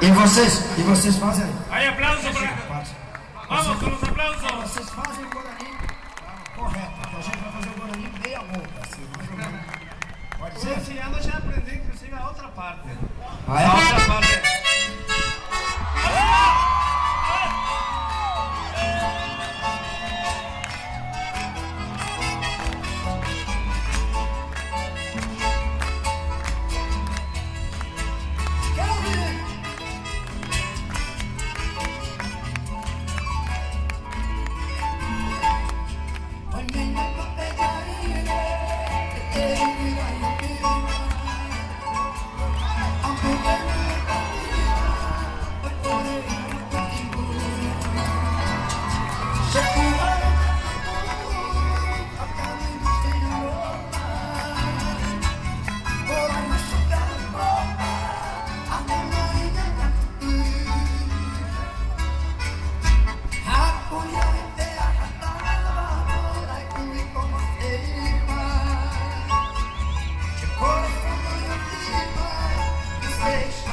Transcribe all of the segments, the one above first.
E vocês, e vocês fazem aí. Aí, aplauso pra... Vamos com os aplausos. Vocês fazem o Guarani correto. A gente vai fazer o Guarani meia boca. Assim, mais ou menos. Pode ser? Esse ano eu já aprendi, inclusive, a outra parte. Ah, é? A outra parte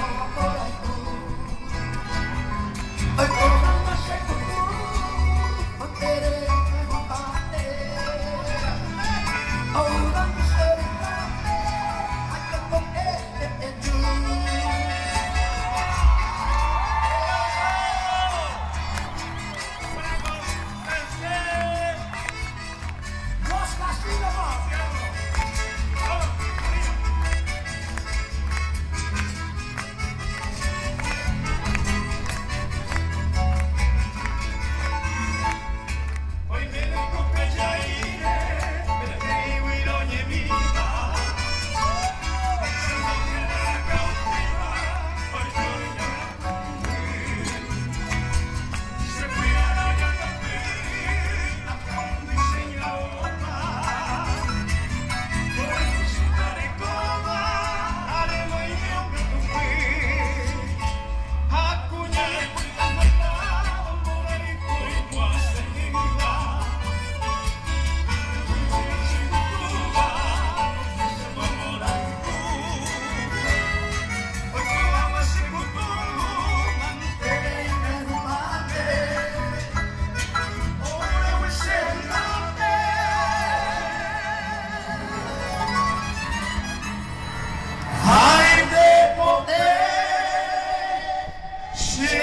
Oh, 是。